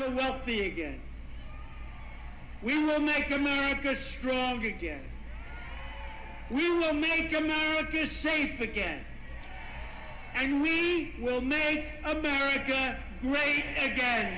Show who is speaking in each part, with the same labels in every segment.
Speaker 1: America wealthy again. We will make America strong again. We will make America safe again. And we will make America great again.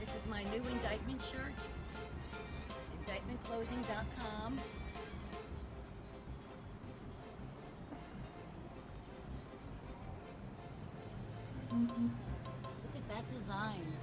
Speaker 2: This is my new indictment shirt. IndictmentClothing.com. Look at that design.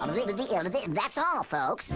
Speaker 2: Uh,
Speaker 3: that's all, folks.